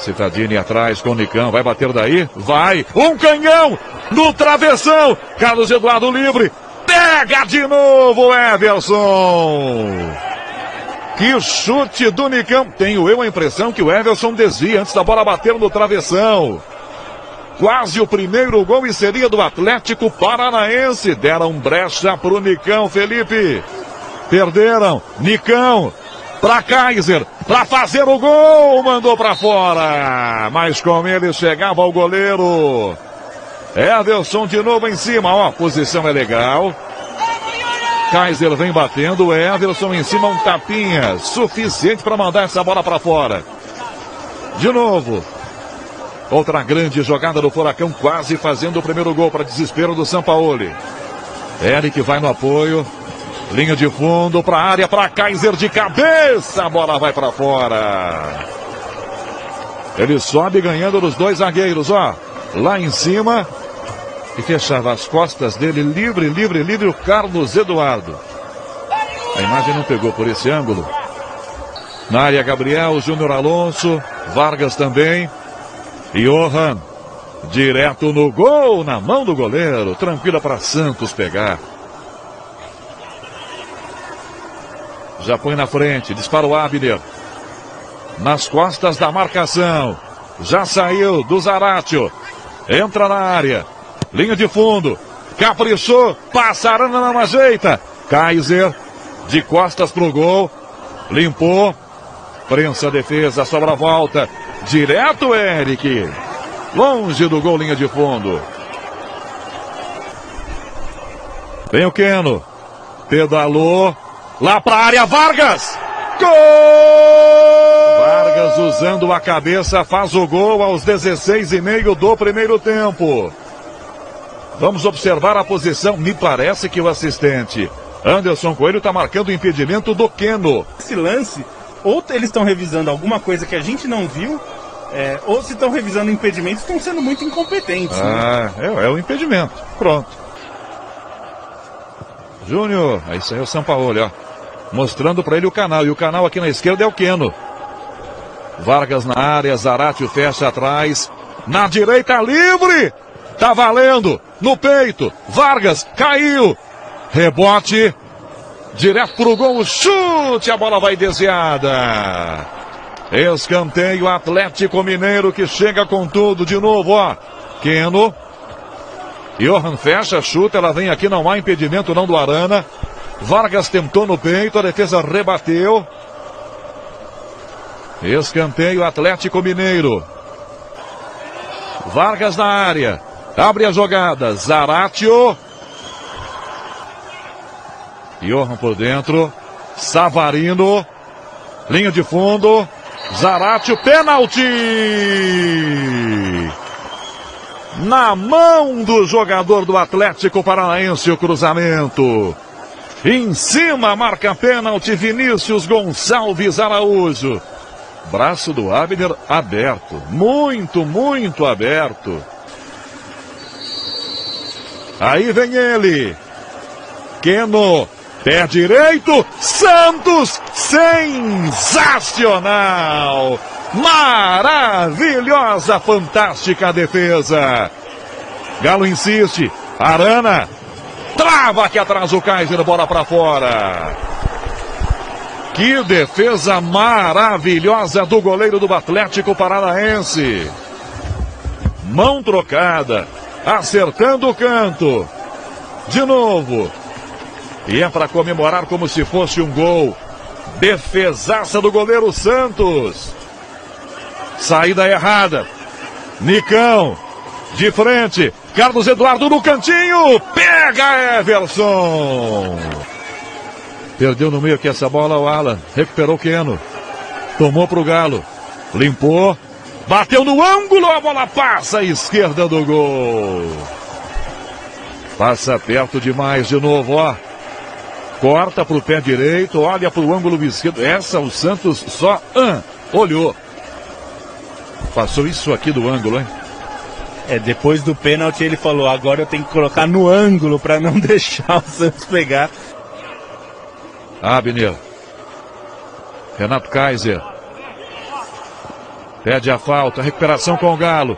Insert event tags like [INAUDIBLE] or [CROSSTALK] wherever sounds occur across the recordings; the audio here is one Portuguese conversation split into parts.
Citadini atrás com o Nicão. Vai bater daí? Vai! Um canhão! No travessão! Carlos Eduardo livre. Pega de novo, Everson! Que chute do Nicão. Tenho eu a impressão que o Everson desvia antes da bola bater no travessão. Quase o primeiro gol e seria do Atlético Paranaense. Deram brecha pro Nicão, Felipe. Perderam. Nicão. Pra Kaiser. Pra fazer o gol. Mandou pra fora. Mas com ele chegava o goleiro. Everson de novo em cima. Ó, a posição é legal. Kaiser vem batendo. Everson em cima, um tapinha. Suficiente para mandar essa bola para fora. De novo. Outra grande jogada do Furacão, quase fazendo o primeiro gol para desespero do Sampaoli. Eric vai no apoio. Linha de fundo para a área, para Kaiser de cabeça. A bola vai para fora. Ele sobe ganhando dos dois zagueiros, ó. Lá em cima. E fechava as costas dele, livre, livre, livre, o Carlos Eduardo. A imagem não pegou por esse ângulo. Na área, Gabriel, Júnior Alonso, Vargas também. Johan, direto no gol, na mão do goleiro. Tranquila para Santos pegar. Já põe na frente, dispara o Abner. Nas costas da marcação. Já saiu do Zaratio. Entra na área. Linha de fundo. Caprichou. Passa Arana, não ajeita. Kaiser. De costas pro gol. Limpou. Prensa a defesa. Sobra a volta. Direto, Eric. Longe do gol, linha de fundo. Vem o Keno. Pedalou. Lá para a área, Vargas. Gol! Vargas usando a cabeça faz o gol aos 16 e meio do primeiro tempo. Vamos observar a posição. Me parece que o assistente Anderson Coelho está marcando o impedimento do Keno. Esse lance, ou eles estão revisando alguma coisa que a gente não viu, é, ou se estão revisando impedimentos, estão sendo muito incompetentes. Né? Ah, né? é, é o impedimento. Pronto. Júnior, aí saiu o São Paulo, ó. Mostrando para ele o canal. E o canal aqui na esquerda é o Queno. Vargas na área, Zarate fecha atrás. Na direita, livre! Tá valendo! No peito! Vargas caiu! Rebote! Direto pro gol, chute! A bola vai desviada! Escanteio Atlético Mineiro que chega com tudo de novo, ó. Queno. Johan fecha, chuta, ela vem aqui, não há impedimento não do Arana. Vargas tentou no peito, a defesa rebateu. Escanteio Atlético Mineiro. Vargas na área. Abre a jogada. Zaratio. Johan por dentro. Savarino. Linha de fundo. Zaratio, pênalti! Na mão do jogador do Atlético Paranaense o cruzamento. Em cima, marca pênalti Vinícius Gonçalves Araújo. Braço do Abner aberto. Muito, muito aberto. Aí vem ele. Keno. Pé direito. Santos. Sensacional. Maravilhosa, fantástica defesa. Galo insiste. Arana Trava aqui atrás o Kaiser, bola para fora. Que defesa maravilhosa do goleiro do Atlético Paranaense. Mão trocada, acertando o canto. De novo. E é para comemorar como se fosse um gol. Defesaça do goleiro Santos. Saída errada. Nicão. De frente. Carlos Eduardo no cantinho. Pega Everson. Perdeu no meio aqui essa bola o Alan. Recuperou o Keno. Tomou pro Galo. Limpou. Bateu no ângulo. A bola passa à esquerda do gol. Passa perto demais de novo, ó. Corta pro pé direito. Olha pro ângulo esquerdo. Essa o Santos só olhou. Passou isso aqui do ângulo, hein? É, depois do pênalti ele falou, agora eu tenho que colocar no ângulo para não [LAUGHS] deixar o Santos pegar. Abner. Renato Kaiser. Pede a falta, recuperação com o Galo.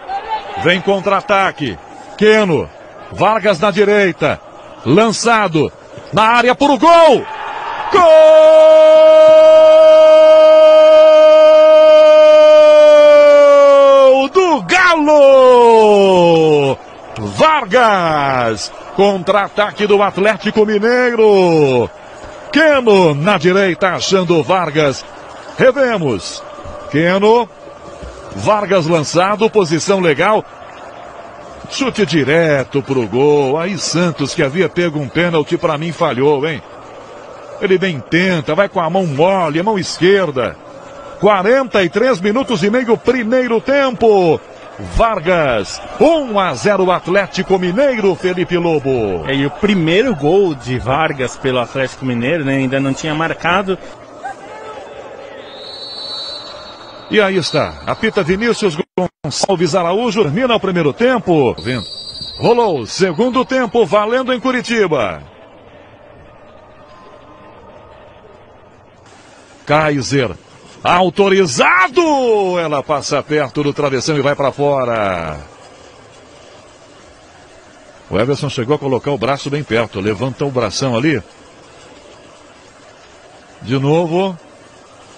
Vem contra-ataque. Queno. Vargas na direita. Lançado. Na área por o gol. Gol Vargas. Contra-ataque do Atlético Mineiro. Queno na direita achando Vargas. Revemos. Queno. Vargas lançado, posição legal. Chute direto pro gol. Aí Santos, que havia pego um pênalti, para mim falhou, hein? Ele bem tenta, vai com a mão mole, a mão esquerda. 43 minutos e meio, primeiro tempo. Vargas, 1 a 0 Atlético Mineiro, Felipe Lobo. É, e o primeiro gol de Vargas pelo Atlético Mineiro, né, ainda não tinha marcado. E aí está, apita Vinícius Gonçalves Araújo, termina o primeiro tempo. Rolou, segundo tempo, valendo em Curitiba. Kaiser, autorizado! Ela passa perto do travessão e vai para fora. O Everson chegou a colocar o braço bem perto, levanta o bração ali. De novo,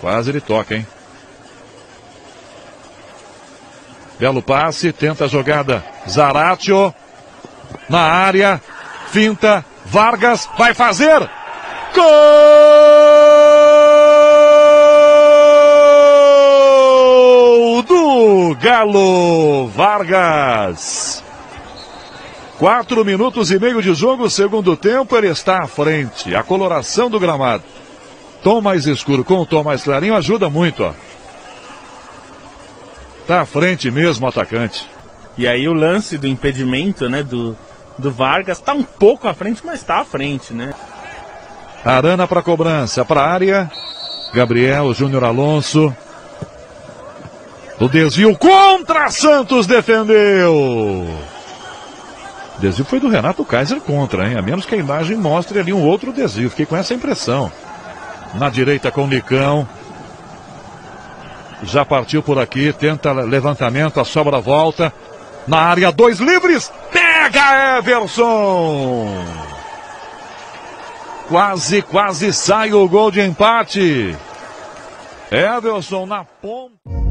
quase ele toca, hein? Belo passe, tenta a jogada. Zaratio na área, finta, Vargas vai fazer. Gol do Galo Vargas. Quatro minutos e meio de jogo, segundo tempo, ele está à frente. A coloração do gramado. Tom mais escuro com o tom mais clarinho ajuda muito, ó. Tá à frente mesmo o atacante. E aí o lance do impedimento, né, do, do Vargas, tá um pouco à frente, mas tá à frente, né? Arana para cobrança, para área. Gabriel Júnior Alonso. O desvio contra Santos defendeu. Desvio foi do Renato Kaiser contra, hein? A menos que a imagem mostre ali um outro desvio. Fiquei com essa impressão. Na direita com o Nicão. Já partiu por aqui, tenta levantamento, a sobra volta. Na área, dois livres. Pega Everson! Quase, quase sai o gol de empate. Everson na ponta.